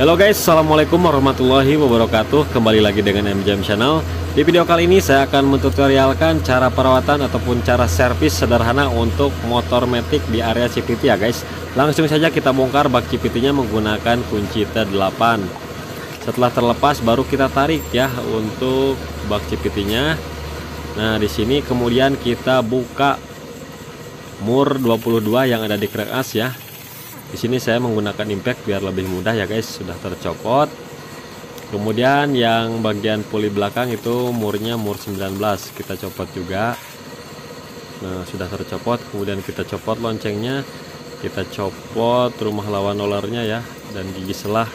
Halo guys, Assalamualaikum warahmatullahi wabarakatuh. Kembali lagi dengan MJM Channel. Di video kali ini saya akan mentutorialkan cara perawatan ataupun cara servis sederhana untuk motor Matic di area CPT ya guys. Langsung saja kita bongkar bak CPT nya menggunakan kunci T8 Setelah terlepas baru kita tarik ya untuk bak CPT nya Nah di sini kemudian kita buka mur 22 yang ada di crack as ya di sini saya menggunakan impact biar lebih mudah ya guys, sudah tercopot. Kemudian yang bagian puli belakang itu murnya mur 19, kita copot juga. Nah, sudah tercopot, kemudian kita copot loncengnya, kita copot rumah lawan dolarnya ya dan gigi selah.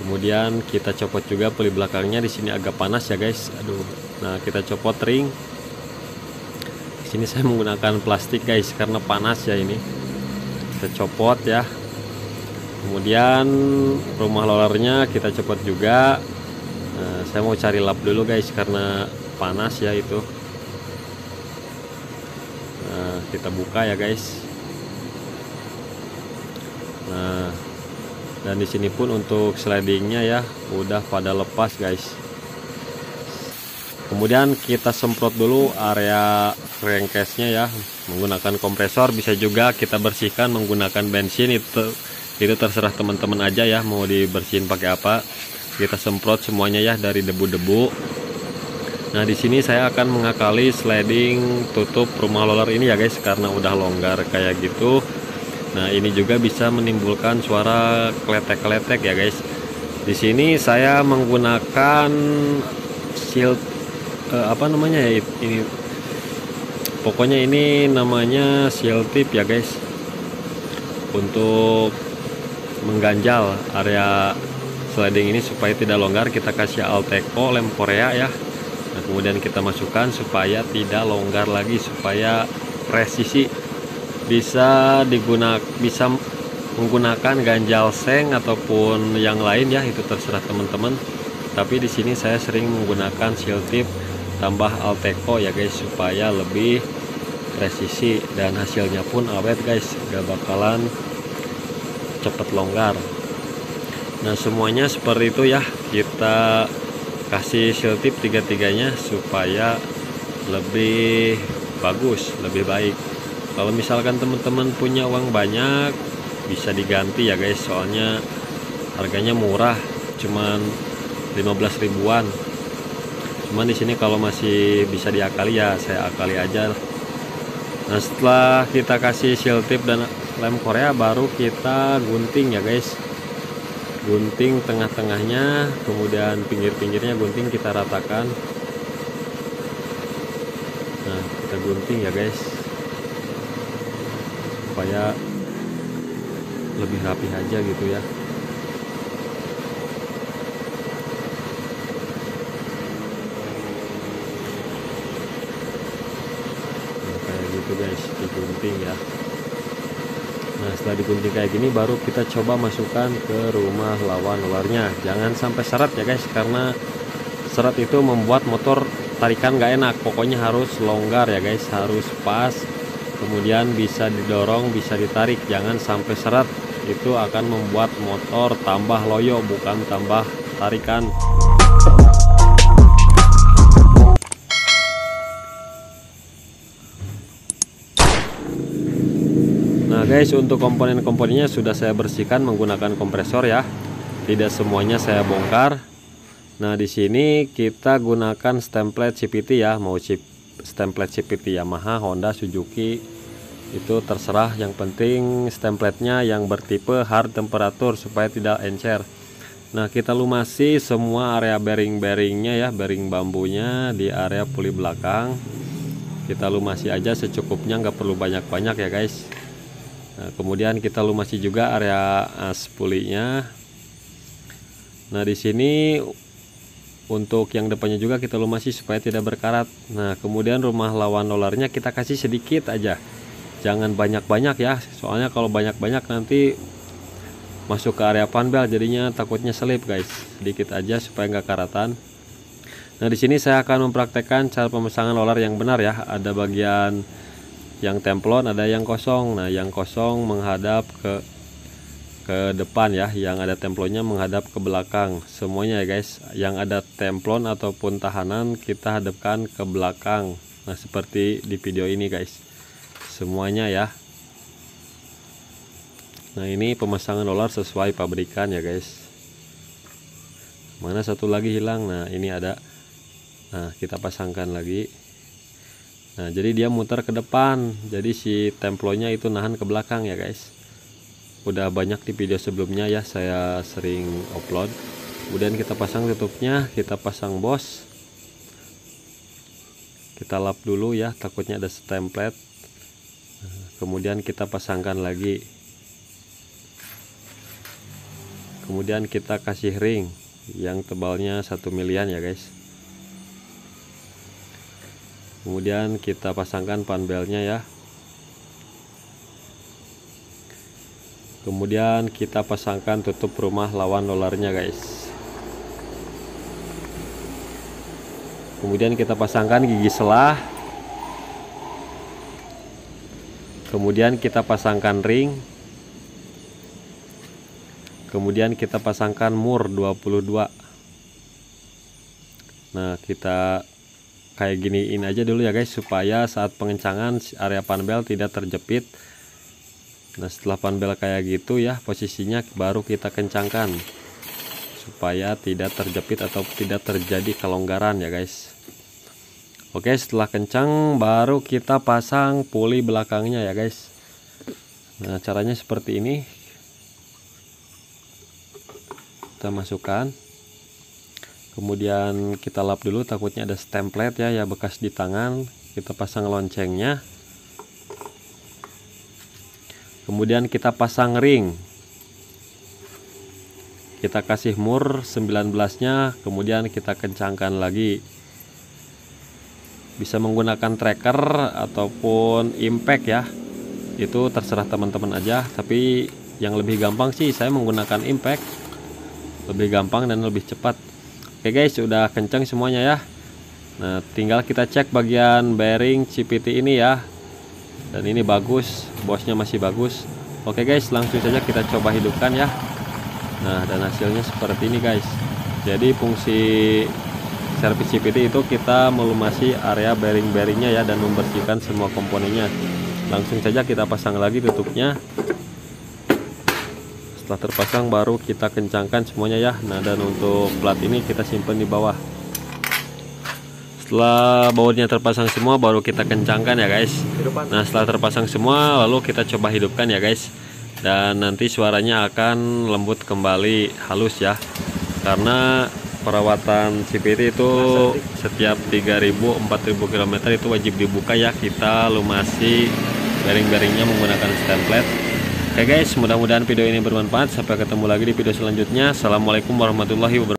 Kemudian kita copot juga puli belakangnya di sini agak panas ya guys. Aduh. Nah, kita copot ring. Di sini saya menggunakan plastik guys karena panas ya ini kita copot ya. Kemudian rumah lolernya kita copot juga. Nah, saya mau cari lap dulu guys karena panas ya itu. Nah, kita buka ya guys. Nah dan di sini pun untuk slidingnya ya udah pada lepas guys. Kemudian kita semprot dulu area crankcase-nya ya menggunakan kompresor bisa juga kita bersihkan menggunakan bensin. Itu itu terserah teman-teman aja ya mau dibersihin pakai apa. Kita semprot semuanya ya dari debu-debu. Nah di sini saya akan mengakali sliding tutup rumah roller ini ya guys karena udah longgar kayak gitu. Nah ini juga bisa menimbulkan suara kletek-kletek ya guys. Di sini saya menggunakan shield eh, apa namanya ya ini pokoknya ini namanya seal tip ya guys. Untuk mengganjal area sliding ini supaya tidak longgar kita kasih Alteco lem Korea ya. Nah, kemudian kita masukkan supaya tidak longgar lagi supaya presisi bisa digunakan bisa menggunakan ganjal seng ataupun yang lain ya. Itu terserah teman-teman. Tapi di sini saya sering menggunakan seal tip tambah Alteco ya guys supaya lebih presisi dan hasilnya pun awet guys. Gak bakalan cepet longgar. Nah semuanya seperti itu ya. Kita kasih seal tip tiga-tiganya supaya lebih bagus lebih baik. Kalau misalkan teman-teman punya uang banyak bisa diganti ya guys. Soalnya harganya murah cuman 15 ribuan cuman di sini kalau masih bisa diakali ya saya akali aja. Nah setelah kita kasih seal tip dan lem korea baru kita gunting ya guys. Gunting tengah-tengahnya kemudian pinggir-pinggirnya gunting kita ratakan. Nah kita gunting ya guys. Supaya lebih rapi aja gitu ya gitu guys digunting ya. Nah setelah digunting kayak gini baru kita coba masukkan ke rumah lawan ularnya jangan sampai seret ya guys karena seret itu membuat motor tarikan gak enak. Pokoknya harus longgar ya guys harus pas. Kemudian bisa didorong bisa ditarik. Jangan sampai seret itu akan membuat motor tambah loyo bukan tambah tarikan guys untuk komponen-komponennya sudah saya bersihkan menggunakan kompresor ya. Tidak semuanya saya bongkar. Nah di sini kita gunakan stemplate CPT ya. Mau chip stemplate CPT Yamaha Honda Suzuki. Itu terserah. Yang penting stemplate-nya yang bertipe hard temperatur supaya tidak encer. Nah kita lumasi semua area bearing-bearingnya ya bearing bambunya di area puli belakang. Kita lumasi aja secukupnya nggak perlu banyak-banyak ya guys Nah, kemudian kita lumasi juga area as pulinya. Nah, di sini untuk yang depannya juga kita lumasi supaya tidak berkarat. Nah, kemudian rumah lawan dolarnya kita kasih sedikit aja. Jangan banyak-banyak ya, soalnya kalau banyak-banyak nanti masuk ke area panbel jadinya takutnya selip guys. Sedikit aja supaya nggak karatan. Nah, di sini saya akan mempraktekkan cara pemasangan roller yang benar ya. Ada bagian yang templon ada yang kosong. Nah yang kosong menghadap ke ke depan ya. Yang ada templonnya menghadap ke belakang. Semuanya ya guys. Yang ada templon ataupun tahanan kita hadapkan ke belakang. Nah seperti di video ini guys. Semuanya ya. Nah ini pemasangan dolar sesuai pabrikan ya guys. Mana satu lagi hilang? Nah ini ada. Nah kita pasangkan lagi nah jadi dia muter ke depan. Jadi si templonnya itu nahan ke belakang ya guys. Udah banyak di video sebelumnya ya saya sering upload. Kemudian kita pasang tutupnya kita pasang bos. Kita lap dulu ya takutnya ada stemplet kemudian kita pasangkan lagi. Kemudian kita kasih ring yang tebalnya satu milian ya guys kemudian kita pasangkan panbelnya ya. Kemudian kita pasangkan tutup rumah lawan dolarnya guys. Kemudian kita pasangkan gigi selah. Kemudian kita pasangkan ring. Kemudian kita pasangkan mur 22 nah kita kayak giniin aja dulu ya guys supaya saat pengencangan area panbel tidak terjepit. Nah setelah panbel kayak gitu ya posisinya baru kita kencangkan supaya tidak terjepit atau tidak terjadi kelonggaran ya guys. Oke setelah kencang baru kita pasang puli belakangnya ya guys. Nah caranya seperti ini. Kita masukkan kemudian kita lap dulu takutnya ada stemplet ya ya bekas di tangan. Kita pasang loncengnya. Kemudian kita pasang ring. Kita kasih mur 19 nya kemudian kita kencangkan lagi. Bisa menggunakan tracker ataupun impact ya. Itu terserah teman-teman aja tapi yang lebih gampang sih saya menggunakan impact. Lebih gampang dan lebih cepat oke guys sudah kencang semuanya ya. Nah tinggal kita cek bagian bearing CPT ini ya. Dan ini bagus bosnya masih bagus. Oke guys langsung saja kita coba hidupkan ya. Nah dan hasilnya seperti ini guys. Jadi fungsi servis CPT itu kita melumasi area bearing-bearingnya ya dan membersihkan semua komponennya. Langsung saja kita pasang lagi tutupnya setelah terpasang baru kita kencangkan semuanya ya. Nah dan untuk plat ini kita simpan di bawah. Setelah bautnya terpasang semua baru kita kencangkan ya guys. Nah setelah terpasang semua lalu kita coba hidupkan ya guys. Dan nanti suaranya akan lembut kembali halus ya. Karena perawatan CPT itu setiap 3000 4000 km itu wajib dibuka ya. Kita lumasi bearing-bearingnya menggunakan stemplet Oke guys mudah-mudahan video ini bermanfaat. Sampai ketemu lagi di video selanjutnya. Assalamualaikum warahmatullahi wabarakatuh